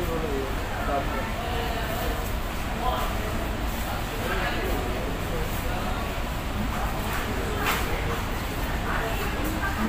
ज़रूरी